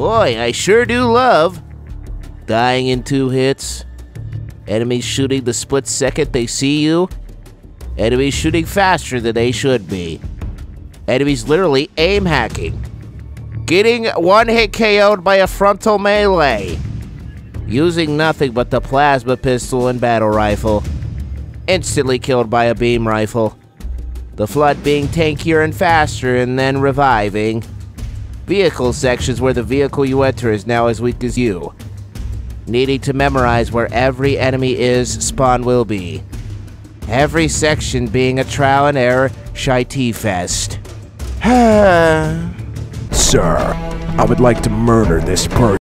Boy, I sure do love dying in two hits. Enemies shooting the split second they see you. Enemies shooting faster than they should be. Enemies literally aim hacking. Getting one hit KO'd by a frontal melee. Using nothing but the plasma pistol and battle rifle. Instantly killed by a beam rifle. The flood being tankier and faster and then reviving. Vehicle sections where the vehicle you enter is now as weak as you. Needing to memorize where every enemy is, spawn will be. Every section being a trial and error shy fest. Sir, I would like to murder this person.